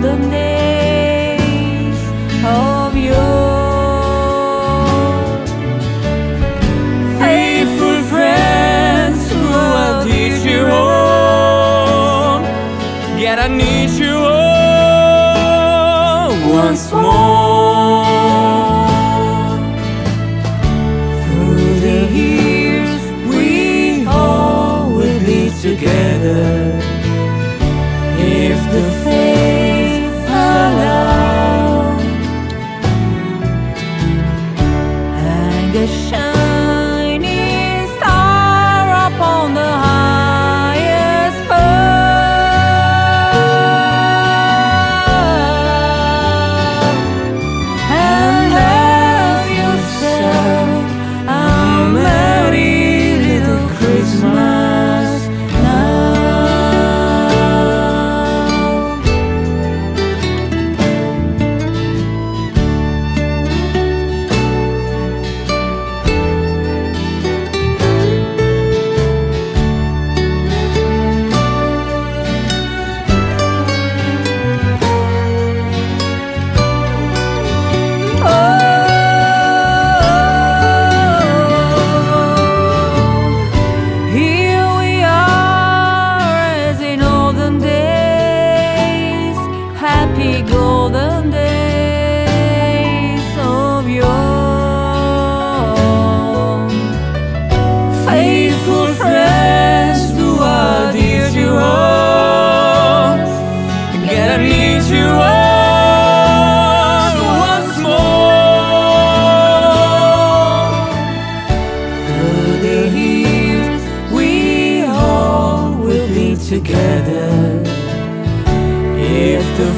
the name. together. If the